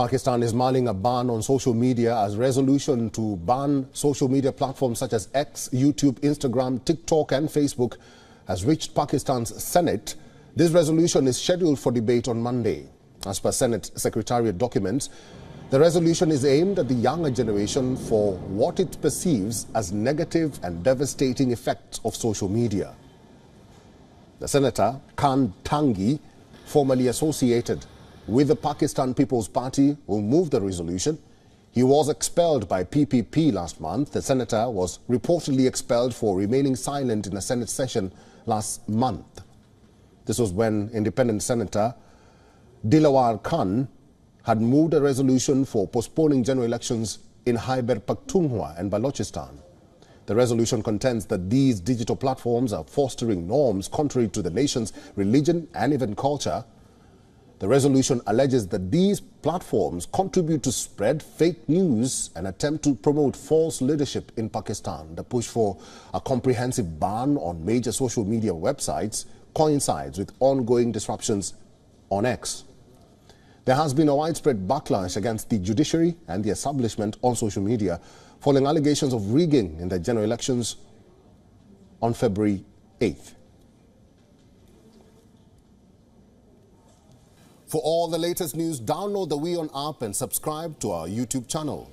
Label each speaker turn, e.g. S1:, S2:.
S1: Pakistan is mulling a ban on social media as resolution to ban social media platforms such as X, YouTube, Instagram, TikTok and Facebook has reached Pakistan's Senate. This resolution is scheduled for debate on Monday. As per Senate Secretariat documents, the resolution is aimed at the younger generation for what it perceives as negative and devastating effects of social media. The Senator, Khan Tangi, formerly associated with the Pakistan People's Party, who moved the resolution. He was expelled by PPP last month. The senator was reportedly expelled for remaining silent in a Senate session last month. This was when independent Senator Dilawar Khan had moved a resolution for postponing general elections in Khyber Pakhtunkhwa and Balochistan. The resolution contends that these digital platforms are fostering norms contrary to the nation's religion and even culture. The resolution alleges that these platforms contribute to spread fake news and attempt to promote false leadership in Pakistan. The push for a comprehensive ban on major social media websites coincides with ongoing disruptions on X. There has been a widespread backlash against the judiciary and the establishment on social media following allegations of rigging in the general elections on February 8th. For all the latest news, download the WION app and subscribe to our YouTube channel.